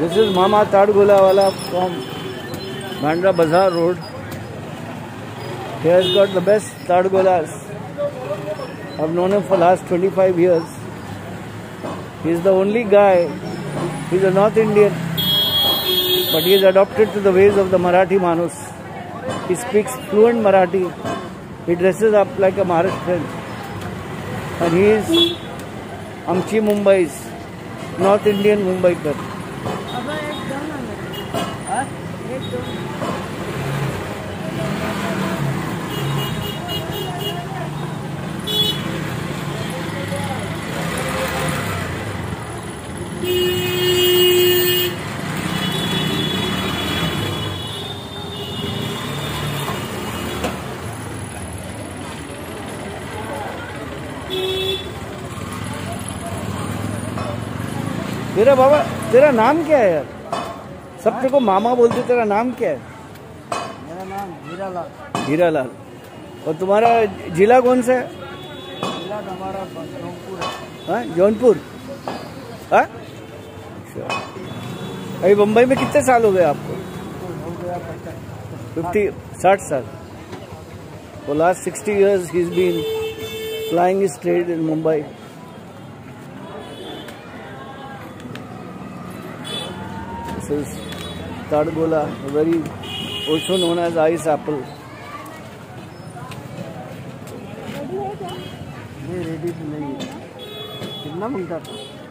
This is Mama Tadgulawala from Bandra Bazaar Road. He has got the best Tadgulas. I've known him for last 25 years. He's the only guy, he's a North Indian, but he is adopted to the ways of the Marathi Manus. He speaks fluent Marathi. He dresses up like a Maharashtrian. And he is Amchi Mumbai's North Indian Mumbai Mumbaikar. अबे एक दो ना मेरे हाँ? एक दो तेरा बाबा तेरा नाम क्या है यार? सब तेरे को मामा बोलते तेरा नाम क्या है? मेरा नाम हीरालाल। हीरालाल। और तुम्हारा जिला कौन सा है? जिला हमारा बलरामपुर है। हाँ जौनपुर? हाँ? अच्छा। अभी मुंबई में कितने साल हो गए आपको? हो गया फिफ्टी साठ साल। For last 60 years he's been plying his trade in Mumbai. This is Tadgola, very also known as ice apple. Ready तो नहीं है कितना मंगता था